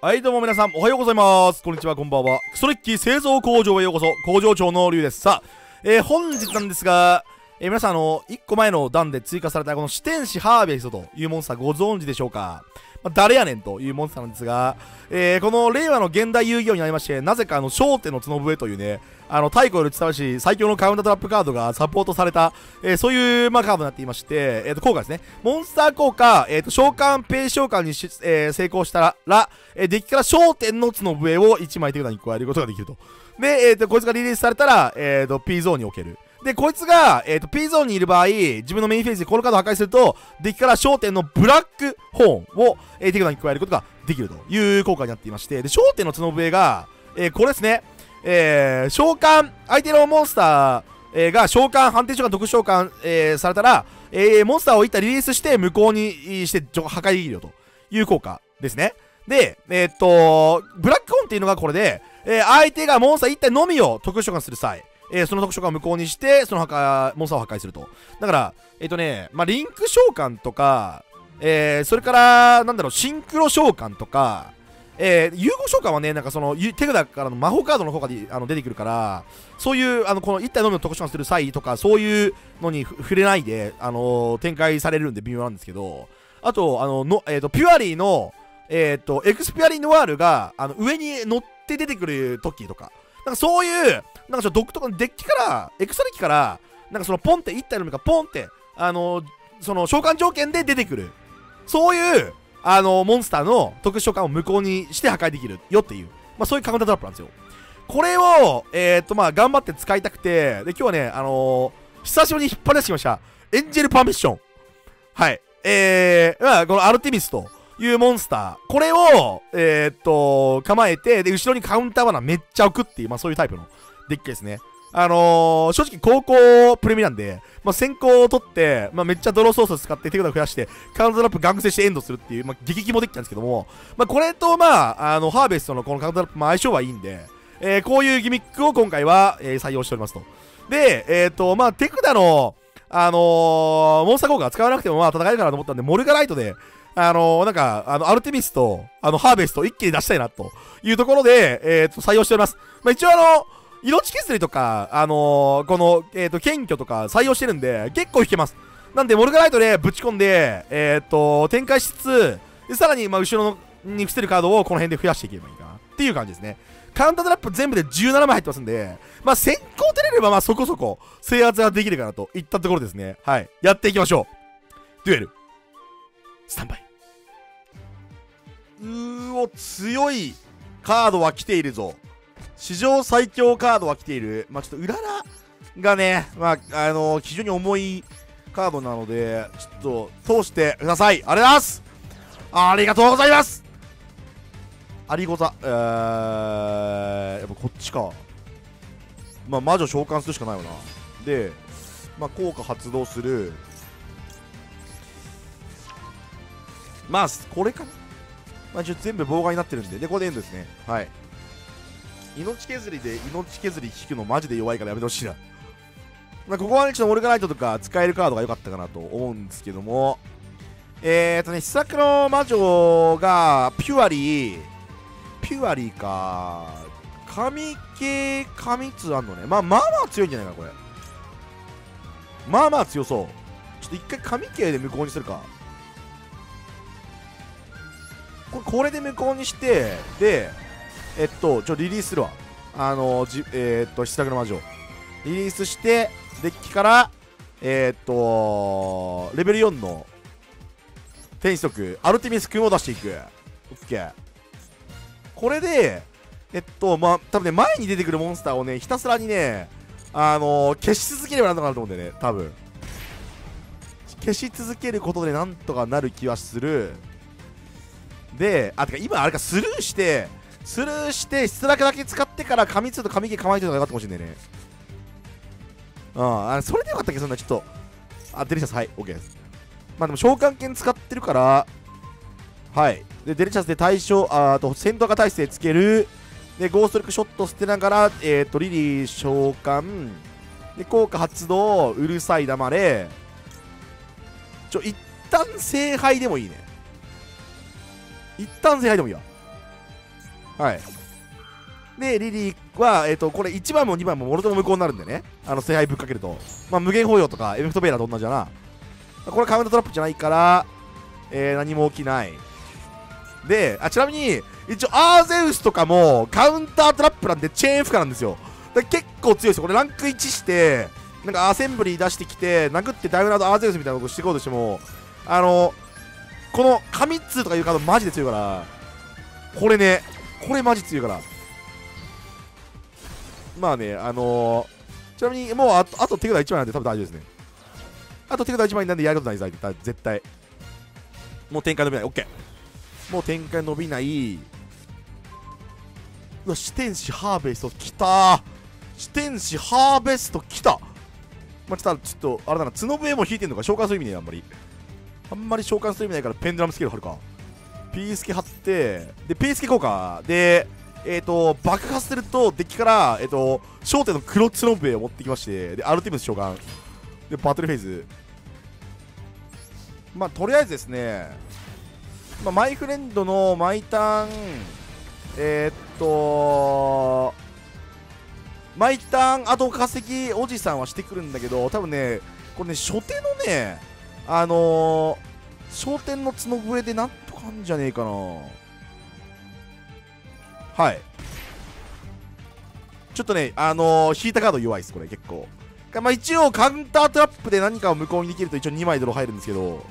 はいどうも皆さんおはようございます。こんにちはこんばんは。クソレッキー製造工場へようこそ。工場長の龍です。さあ、えー、本日なんですが、えー、皆さんあの1個前の段で追加されたこの四天使ハーベストというモンスターご存知でしょうか？まあ、誰やねんというモンスターなんですが、えー、この令和の現代遊戯王になりまして、なぜかあの、焦点の角笛というね、あの、太古より伝わるし最強のカウンタートラップカードがサポートされた、えー、そういう、まあ、カードになっていまして、えっ、ー、と、効果ですね。モンスター効果、えっ、ー、と、召喚、ペイ召喚にし、えー、成功したら、えー、デッキから焦点の角笛を1枚手札に加えることができると。で、えっ、ー、と、こいつがリリースされたら、えっ、ー、と、P ゾーンに置ける。で、こいつが、えっ、ー、と、P ゾーンにいる場合、自分のメインフェイスでこのカードを破壊すると、デッキから焦点のブラックホーンを、えー、手札に加えることができるという効果になっていまして、で、焦点の角笛が、えー、これですね、えー、召喚、相手のモンスター、えー、が召喚、判定召喚、特殊召喚、えー、されたら、えー、モンスターを一旦リリースして無効にして破壊できるよという効果ですね。で、えー、っと、ブラックホーンっていうのがこれで、えー、相手がモンスター一体のみを特殊召喚する際、えー、その特殊召喚を無効にして、その破壊、モンスターを破壊すると。だから、えっ、とね、まあ、リンク召喚とか、えー、それから、なんだろう、シンクロ召喚とか、えー、融合召喚はね、なんかその、手札からの魔法カードの効果であの出てくるから、そういう、あの、この1体のみの特殊召喚する際とか、そういうのに触れないで、あの、展開されるんで微妙なんですけど、あと、あの、のえっ、と、ピュアリーの、えっ、と、エクスピアリーノワールが、あの、上に乗って出てくる時とか、なんかそういう、なんかちょっと独特のデッキから、エクストデッキから、なんかそのポンって、1体のみがポンって、あのその召喚条件で出てくる。そういう、あのモンスターの特殊召喚を無効にして破壊できるよっていう、まあそういうカウンタートラップなんですよ。これを、えー、っとまあ頑張って使いたくて、で、今日はね、あのー、久しぶりに引っ張り出してきました。エンジェルパーミッション。はい。えー、まあ、このアルティミスというモンスター。これを、えー、っと、構えて、で、後ろにカウンター罠めっちゃ置くっていう、まあそういうタイプのデッキですね。あのー、正直高校プレミなんで、まあ、先行を取って、まあ、めっちゃドローソース使って手札を増やして、カウントラップガンクセしてエンドするっていう、まあ、激キモデッキなんですけども、まあ、これと、まあ、あの、ハーベストのこのカウントラップ、まあ、相性はいいんで、えー、こういうギミックを今回は、えー、採用しておりますと。で、えっ、ー、と、まあ、手札の、あのー、モンスター効果使わなくても、まあ、戦えるかなと思ったんで、モルガライトで、あのー、なんか、あの、アルテミスと、あの、ハーベスト一気に出したいな、というところで、えっ、と、採用しております。まあ、一応あの、命削りとか、あのー、この、えっ、と、謙虚とか採用してるんで、結構引けます。なんで、モルガライトでぶち込んで、えっ、と、展開しつつ、さらに、ま、後ろに伏せるカードをこの辺で増やしていけばいいかな。っていう感じですね。カウンタートラップ全部で17枚入ってますんで、まあ、先行取れれば、まあ、そこそこ、制圧ができるかなといったところですね。はい。やっていきましょう。デュエル。スタンバイ。うお、強いカードは来ているぞ。史上最強カードは来ている。まあ、ちょっと、うららがね、まあ、あのー、非常に重いカードなので、ちょっと、通してください。ありがとうございますありがとうございますありござ、えー、やっぱこっちか。まあ、魔女召喚するしかないよな。で、まあ、効果発動する。まあ、これかな。まあ、全部妨害になってるんで。で、これでエンドですね。はい。命削りで命削り引くのマジで弱いからやめてほしいな。まあ、ここはね、ちょっとモルガナイトとか使えるカードが良かったかなと思うんですけども、えーとね、試作の魔女が、ピュアリー、ピュアリーか、神系、神通あんのね。まあ、まあまあ強いんじゃないかこれ。まあまあ強そう。ちょっと一回神系で無効にするか。これ、これで無効にして、で、えっと、ちょ、リリースするわ。あのじ、えー、っと、失策の魔女。リリースして、デッキから、えー、っと、レベル4の天速、アルティミス君を出していく。オッケー。これで、えっと、まあ、多分ね、前に出てくるモンスターをね、ひたすらにね、あの、消し続ければなんとかなると思うんだよね、多分。消し続けることでなんとかなる気はする。で、あ、てか今あれか、スルーして、スルーして失落だけ使ってから紙2と紙毛構えてるのがよかったかもしれないね。うんあそれでよかったっけそんなちょっと。あデリシャスはい OK ですまあでも召喚剣使ってるからはい。でデリシャスで対象ああと戦闘が耐性つける。でゴーストリックショット捨てながらえっ、ー、とリリー召喚。で効果発動うるさい黙れ。ちょ一旦聖杯でもいいね。一旦聖杯でもいいわ。はい。でリリーは、えー、とこれ1番も2番ももろとも無効になるんでね。あの聖杯ぶっかけると、まあ、無限包容とかエフェクトベーラーと同じだな。これカウントトラップじゃないから、えー何も起きない。であちなみに一応アーゼウスとかもカウンタートラップなんでチェーン負荷なんですよ。だ結構強いですよ。これランク1してなんかアセンブリー出してきて殴ってダイムナードアーゼウスみたいなことしていこうとしてもあのこの神通とかいうカードマジで強いからこれねこれマジ強いから。まあねあのーちなみにもうあとあと手札1枚なんで多分大丈夫ですね。あと手札1枚なんでやることないです絶対。もう展開伸びない。OK もう展開伸びない。うわ四天使ハーベストきた。四天使ハーベストきた。まあちょっとあれだな角笛も引いてんのか召喚する意味ねあんまり。あんまり召喚する意味ないからペンドラムスケール貼るか。ピースケ貼ってでピースケ効果でえっ、ー、と爆破するとデッキからえっ、ー、と焦点の黒角笛を持ってきましてでアルティムス召喚。でバトルフェーズ。まあとりあえずですね、まあ、マイフレンドのマイターンえー、っとマイターン後稼ぎおじさんはしてくるんだけど多分ねこれね初手のねあのー、焦点の角笛でなんとかあんじゃねえかな。はい。ちょっとねあのー、引いたカード弱いですこれ結構。まあ一応カウンタートラップで何かを無効にできると一応2枚ドロー入るんですけど。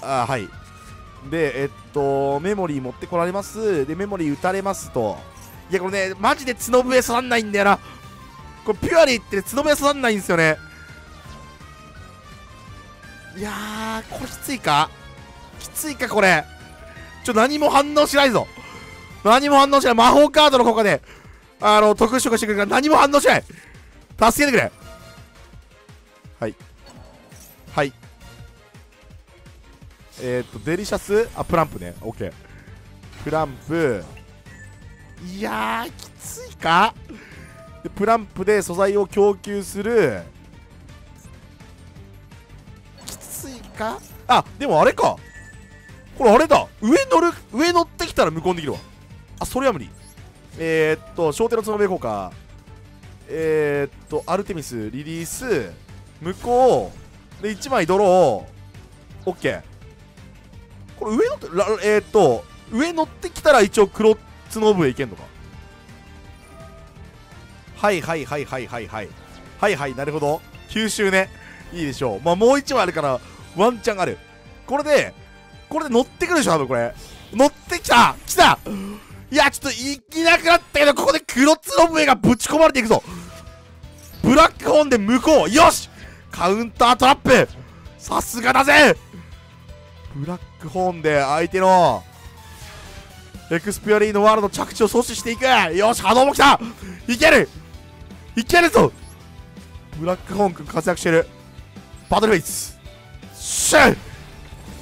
あーはい。でえっとメモリー持ってこられます。でメモリー打たれますと。いやこれねマジで角笛刺さんないんだよな。これピュアリーって角笛刺さんないんですよね。いやーこれきついか？きついかこれ。ちょ何も反応しないぞ。何も反応しない。魔法カードの効果で。あの特殊召喚してくるから何も反応しない。助けてくれ。はい。はい。えー、っとデリシャス？あプランプね。オッケープランプ。いやーきついか？でプランプで素材を供給するか？あでもあれか。これあれだ。上乗る上乗ってきたら無効できるわ。あそれは無理。えー、っと小手の角笛効果えー、っとアルテミスリリース無効で1枚ドロー。OK これ上乗ってえー、っと上乗ってきたら一応黒角笛いけんのか。はいはいはいはいはいはい。はいはいなるほど。吸収ね。いいでしょう。まあもう1枚あるからワンチャンある。これでこれで乗ってくるでしょ多分これ。乗ってきた。来た。いやちょっと行きなくなったけどここで黒角笛がぶち込まれていくぞ。ブラックホーンで向こう。よし！カウンタートラップ。さすがだぜ！ブラックホーンで相手のエクスピアリーのワールド着地を阻止していく。よし波動も来た。いける！いけるぞ！ブラックホーン君活躍してる。バトルフェイス。シュー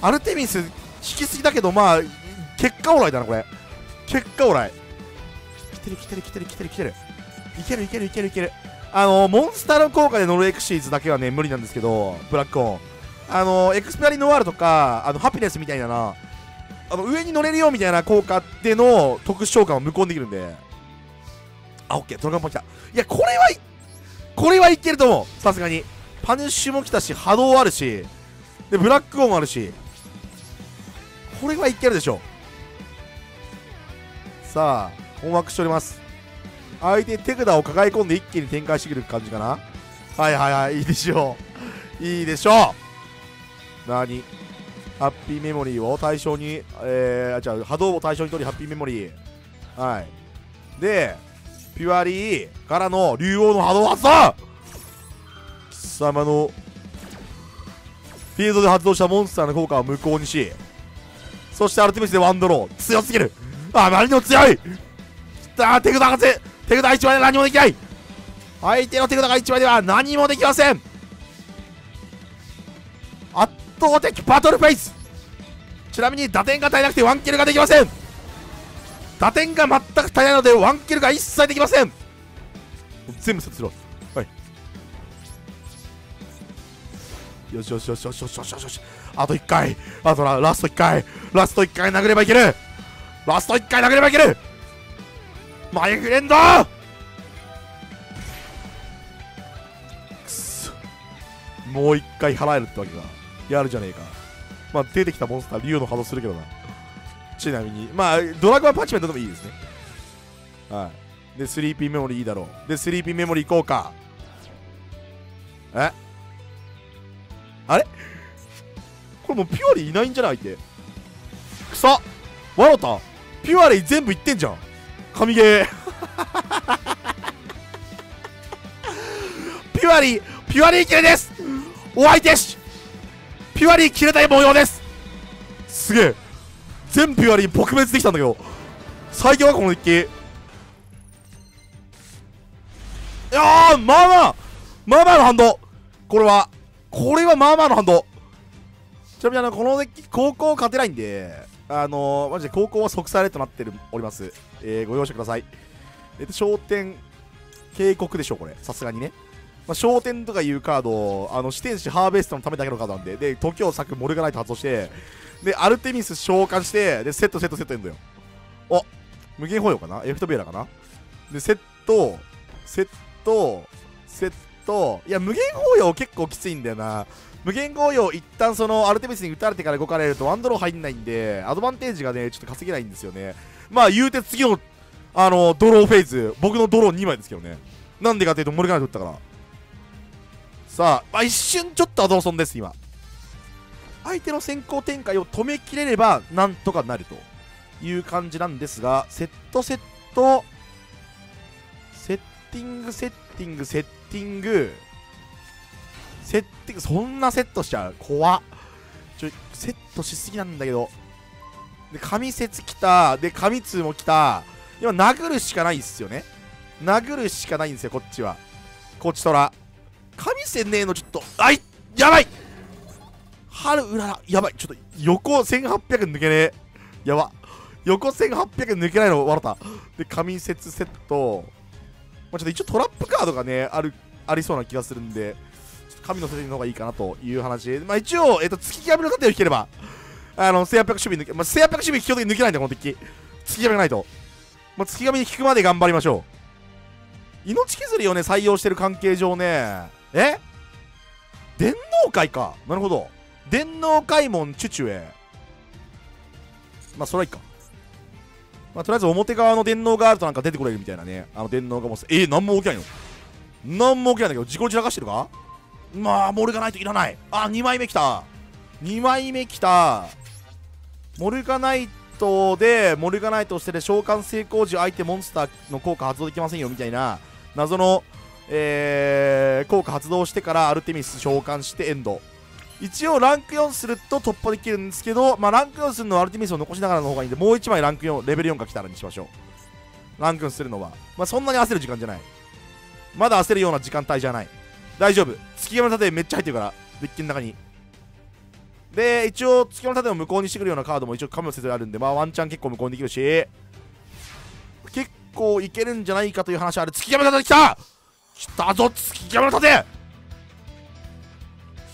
アルテミス引きすぎだけどまあ結果オーライだなこれ。結果オーライ。来てる来てる来てる来てる来てる。いけるいけるいけるいける。あのモンスターの効果で乗るエクシーズだけはね無理なんですけどブラックホーン。あのエクスペアリノワールとかあのハピネスみたいなあの上に乗れるよみたいな効果での特殊召喚を無効にできるんで。あオッケー。ドラゴンポン来た。いやこれはこれはいけると思う。さすがに。パニッシュも来たし波動あるし。でブラックオンもあるし。これはいけるでしょさあ困惑しております。相手手札を抱え込んで一気に展開してくる感じかな。はいはいはいいいでしょう。いいでしょう。何？ハッピーメモリーを対象にえー、あじゃあ波動を対象に取りハッピーメモリー。はい。でピュアリーからの竜王の波動発動。貴様のフィールドで発動したモンスターの効果を無効にしそしてアルティメスでワンドロー。強すぎる。あまりにも強い。きた手札がぜ手札1枚で何もできない。相手の手札が1枚では何もできません。圧倒的バトルフェイス。ちなみに打点が足りなくてワンキルができません。打点が全く足りないのでワンキルが一切できません。全部セットよしよしよしよしよしよし。よしあと1回。あとラスト1回。ラスト1回殴ればいける。ラスト1回殴ればいける。マイフレンド。くそ。もう1回払えるってわけか。やるじゃねえか。まあ出てきたモンスター竜の波動するけどな。ちなみに。まあドラゴンパッチメントでもいいですね。はい。でスリーピーメモリーいいだろう。でスリーピーメモリー行こうか。え？あれ？これもうピュアリーいないんじゃない？って。くそ笑った。ピュアリー全部いってんじゃん。神ゲー。ピュアリーピュアリーキルです。お相手し。ピュアリー切れたい模様です。すげえ。全ピュアリー撲滅できたんだけど。最強はこのデッキいやーまあまあ。まあまあの反動。これは。これはまあまあの反動。ちなみにあのこのデッキ高校勝てないんであのー、マジで高校は即されとなってるおります。えー、ご容赦ください。えっと焦点警告でしょこれ。さすがにね。まあ、焦点とかいうカードあの視点士ハーベストのためだけのカードなんで。で時を咲くモルガナイト発動してでアルテミス召喚してでセットセットセットやんだよ。お無限保養かな？エフトベーラかな？でセットセットセットいや無限保養結構きついんだよな。無限保養一旦そのアルテミスに打たれてから動かれるとワンドロー入んないんでアドバンテージがねちょっと稼げないんですよね。まあ言うて次のあのドローフェーズ僕のドロー2枚ですけどね。なんでかというとモルガナイト打ったから。さあ、まあ、一瞬ちょっとアドロソンです今。相手の先行展開を止めきれればなんとかなると。いう感じなんですがセットセットセッティングセッティングセッティングセッティングそんなセットしちゃう。怖っ。ちょセットしすぎなんだけど。で神説来た。で神通も来た。今殴るしかないっすよね。殴るしかないんですよこっちは。こっちとら。神戦ねえのちょっと。あいやばい。春うらら。やばい。ちょっと横1800抜けねえ。やば。横1800抜けないの笑った。で神説セット、まあ、ちょっと一応トラップカードがねあるありそうな気がするんでちょっと神の設定の方がいいかなという話。まあ一応、えっ、と、月極の盾を引ければあの1800守備抜け、まあ、1800守備基本的に抜けないんだこの敵月極がないと、まあ、月極に引くまで頑張りましょう。命削りをね採用してる関係上ねえ？電脳会か。なるほど。電脳開門チュチュエまあそれはいいか。まあとりあえず表側の電脳があるとなんか出てこれるみたいなね。あの電脳がもうえー、何も起きないの？何も起きないんだけど自己散らかしてるか？まあモルガナイトいらない。あ2枚目きた。2枚目きた。モルガナイトでモルガナイトをしてで召喚成功時相手モンスターの効果発動できませんよみたいな謎のえー、効果発動してからアルテミス召喚してエンド。一応ランク4すると突破できるんですけど、まあ、ランク4するのはアルテミスを残しながらの方がいいんでもう1枚ランク4レベル4が来たらにしましょう。ランク4するのは、まあ、そんなに焦る時間じゃない。まだ焦るような時間帯じゃない。大丈夫。月山の盾めっちゃ入ってるから。デッキの中に。で一応月山の盾を無効にしてくるようなカードも一応神の説であるんでまあワンチャン結構無効にできるし。結構いけるんじゃないかという話ある。月山の盾来た!来たぞ月山の盾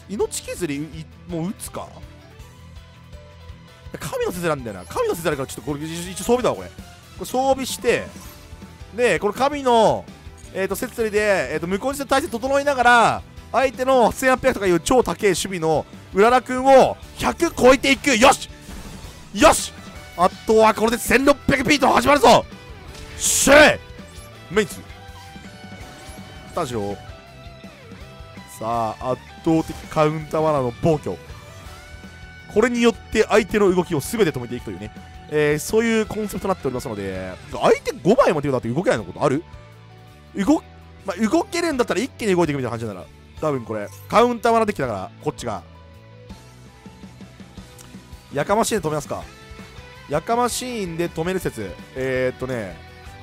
命削りもう撃つか?神の説なんだよな。神の説あるからちょっとこれ一応装備だわこれ。これ装備して。でこの神のえーと説理で、えー、と向こうに体勢整いながら相手の1800とかいう超高い守備のうららくんを100超えていく。よし!よし!あとはこれで1600ピート始まるぞ!シェイメイツ来たでしょさあ圧倒的カウンターワナの暴挙。これによって相手の動きを全て止めていくというね、えー、そういうコンセプトになっておりますので相手5枚も手をだって動けないのことある？動,、まあ、動けるんだったら一気に動いていくみたいな感じな。ら多分これ。カウンターワナできたからこっちが。やかましいで止めますか。やかましいんで止める説。えー、っとね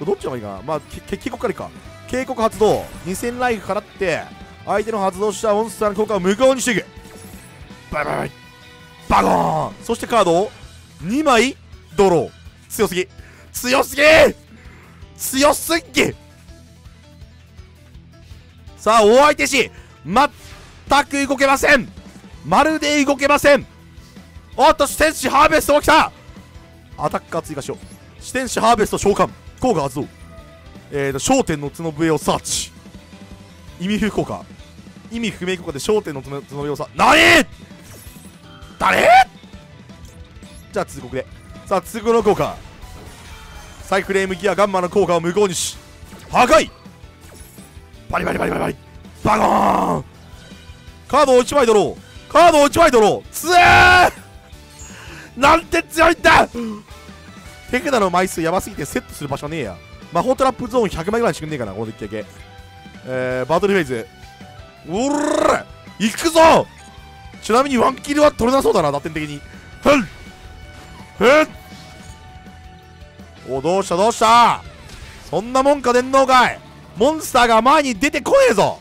どっちの方がいいかな。まあ結構からいいか。警告発動。2000ライフ払って相手の発動したモンスターの効果を無効にしていく。バイバイバゴーン。そしてカードを2枚ドロー。強すぎ。強すぎ。強すぎ。さあお相手し全く動けません。まるで動けません。おっと戦士ハーベスト起きた。アタッカー追加しよう。視点士ハーベスト召喚。効果発動。えーと焦点の角笛をサーチ。意味不効果。意味不明効果で焦点の角笛をさ何？誰？じゃあ通告で。さあ通告の効果。サイクレームギアガンマの効果を無効にし破壊。バリバリバリバリバリ。バゴーン。カードを1枚ドローカードを1枚ドローつえー。なんて強いんだ。手札の枚数やばすぎてセットする場所ねえや。魔法トラップゾーン100枚ぐらいしくんねえかなこのデッキだけ。えー、バトルフェイズ。うら。行くぞ。ちなみにワンキルは取れなそうだな打点的に。ふんふんおどうしたどうした。そんなもんか電脳かいモンスターが前に出てこねえぞ、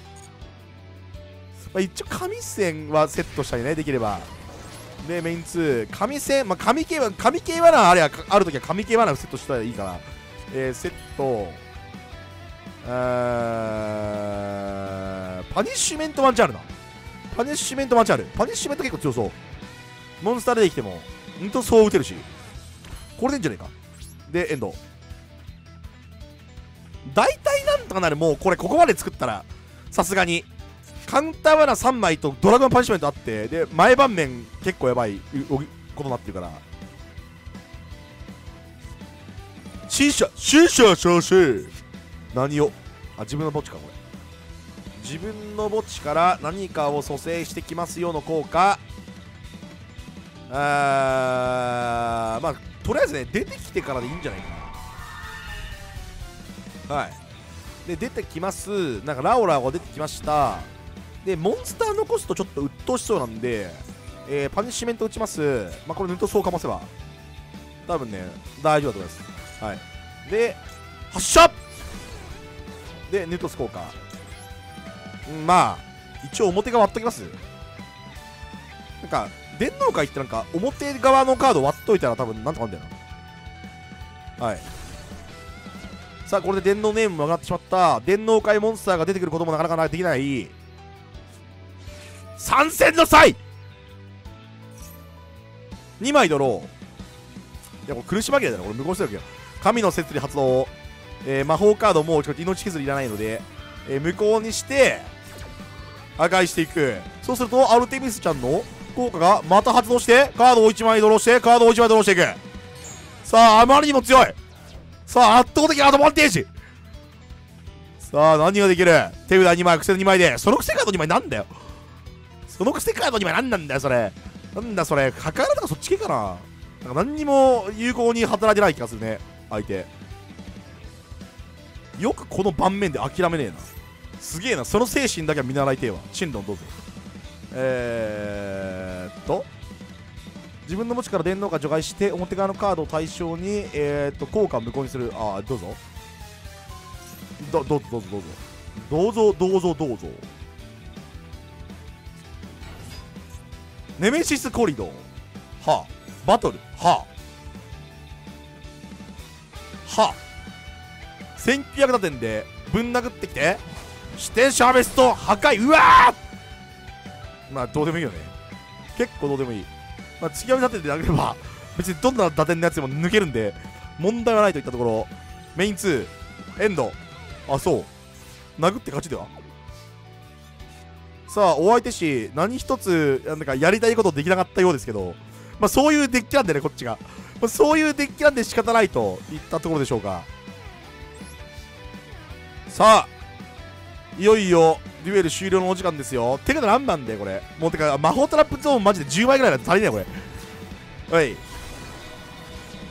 まあ、一応神戦はセットしたいねできれば。でメイン2神戦まあ神系は神系はなあれはある時は神系はなセットしたらいいから。えー、セット。パニッシュメントワンチャールな。パニッシュメントワンチャールパニッシュメント結構強そう。モンスターでできてもうんとそう打てるし。これでいいんじゃねえか。でエンド。大体なんとかなるもうこれここまで作ったらさすがに。カウンターワナ3枚とドラゴンパニッシュメントあってで前盤面結構やばいことになってるから。死者死者昇進何を？あ自分の墓地かこれ。自分の墓地から何かを蘇生してきますよの効果。あーまあとりあえずね出てきてからでいいんじゃないかな。はい。で出てきます。なんかラオラが出てきました。でモンスター残すとちょっと鬱陶しそうなんで、えー、パニッシュメント打ちます。まあこれヌットそうかませば。多分ね大丈夫だと思います。はい。で発射!でヌートス効果うんまあ一応表側割っときます。なんか電脳界ってなんか表側のカード割っといたら多分なんとかなんだよな。はい。さあこれで電脳ネームも上がってしまった。電脳界モンスターが出てくることもなかなかできない。参戦の際。2枚ドロー。いやこれ苦し紛れだな。これ無効してるわけよ。神の摂理発動、えー、魔法カードもちょっと命削りいらないので、えー、無効にして破壊していく。そうするとアルテミスちゃんの効果がまた発動してカードを1枚ドローしてカードを1枚ドローしていく。さああまりにも強い。さあ圧倒的アドバンテージ。さあ何ができる？手札2枚癖2枚で。その癖カード2枚なんだよ。その癖カード2枚何なんだよそれ。なんだそれ。かからとかそっち系かな。なんか何にも有効に働いてない気がするね相手。よくこの盤面で諦めねえな。すげえな。その精神だけは見習いてえわ。シンドンどうぞ。えー、っと。自分の墓地から電脳が除外して表側のカードを対象に、えー、っと効果を無効にする。ああどうぞ。どどうぞどうぞどうぞ。どうぞどうぞネメシスコリドーは。あバトルは。あはあ1900打点でぶん殴ってきて視点シャーベスト破壊。うわー！まあどうでもいいよね。結構どうでもいい。まあ月読み打点で殴れば 別にどんな打点のやつでも抜けるんで問題はないといったところ。メイン2エンド。あそう。殴って勝ちでは？さあお相手し何一つなんかやりたいことできなかったようですけどまあそういうデッキなんでねこっちが、まあ、そういうデッキなんで仕方ないといったところでしょうか。さあいよいよデュエル終了のお時間ですよ。てか何なんだよこれ。もうてか魔法トラップゾーンマジで10枚ぐらいだと足りないこれ。おい。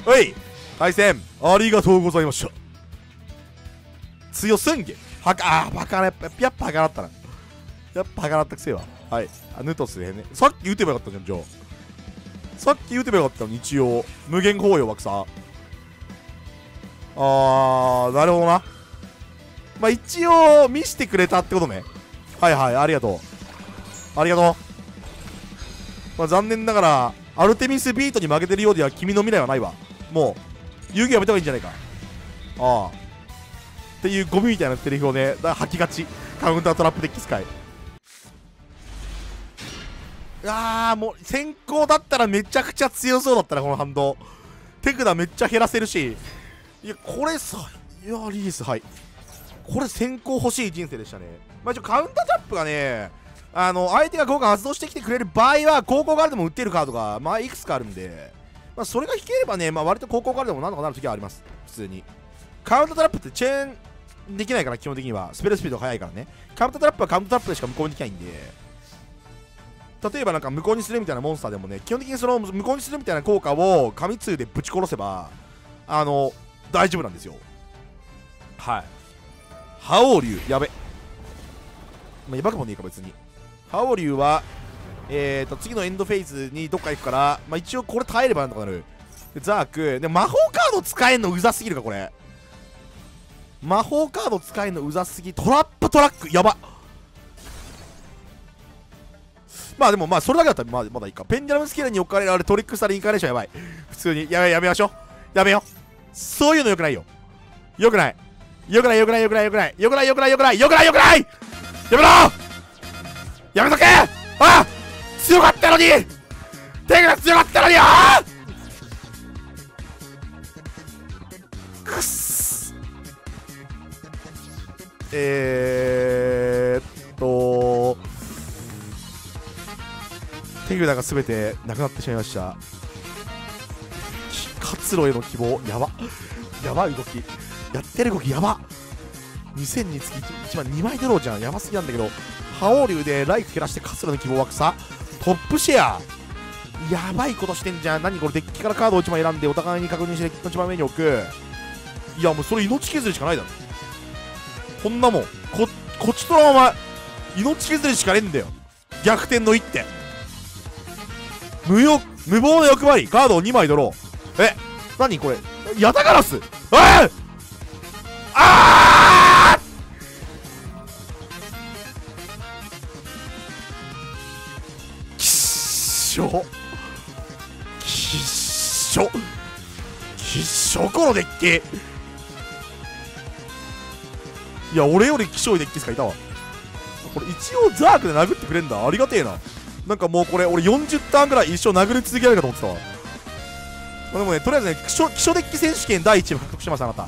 おい。対戦。ありがとうございました。強すんげはかあバカなやっぱやっぱはかなったな。やっぱはかなったくせえわ。はい。あヌトスでね。さっき打てばよかったじゃんじゃあさっき打てばよかったのに一応。無限包容枠さ。あーなるほどな。まあ一応見してくれたってことね。はいはいありがとう。ありがとう。まあ残念ながらアルテミスビートに負けてるようでは君の未来はないわ。もう遊戯やめた方がいいんじゃないか。ああ。っていうゴミみたいなセリフをね。だ吐きがち。カウンタートラップデッキ使いあーもう先行だったらめちゃくちゃ強そうだったなこの反動。手札めっちゃ減らせるし。いやこれさいやリリースはい。これ先行欲しい人生でしたね。まあ一応カウンタータップがねあの相手が効果発動してきてくれる場合は高校からでも打ってるカードがまあいくつかあるんでまあそれが引ければねまあ割と高校からでもなんとかなる時はあります。普通に。カウンタートラップってチェーンできないから基本的には。スペルスピードが速いからね。カウンタートラップはカウンタートラップでしか無効にできないんで。例えばなんか無効にするみたいなモンスターでもね基本的にその無効にするみたいな効果を紙通でぶち殺せばあの大丈夫なんですよ。はい。覇王竜。やべ。まあやばくもねえか別に。覇王竜はえーと次のエンドフェーズにどっか行くからまあ一応これ耐えればなんとかなる。ザーク。で魔法カード使えんのうざすぎるかこれ。魔法カード使えんのうざすぎトラップトラック。やば。まあでもまあそれだけだったらまだまだいいか。ペンデラムスケールに置かれるトリックスターインカーネーションやばい。普通に。やめやめましょう。やめよう。そういうのよくないよ。よくない。よくないよくないよくないよくない。よくないよくないよくない。よくないよくない。やめろ。やめとけ。あ強かったのに。手が強かったのに。あくっす。えー、っと。手札が全てなくなってしまいました。活路への希望。やば。やばい動き。やってる動きやば。2000につき1万2枚出ろうじゃん。やばすぎなんだけど。覇王竜でライフ減らして活路の希望は草。トップシェア。やばいことしてんじゃん。何これデッキからカードを1枚選んでお互いに確認してデッキの一番上に置く。いやもうそれ命削りしかないだろ。こんなもん。ここっちとらお前命削りしかねえんだよ。逆転の一手。無欲無謀な欲張り。カードを2枚ドロー。え何これ？ヤタガラス？えっあきっしょきっしょきっしょこのデッキいや俺より希少いデッキしかいたわこれ一応ザークで殴ってくれんだ。ありがてえな。なんかもうこれ俺40ターンぐらい一生殴り続けられるかと思ってたわ。まあでもねとりあえずね希少希少デッキ選手権第1位を獲得してますあなた。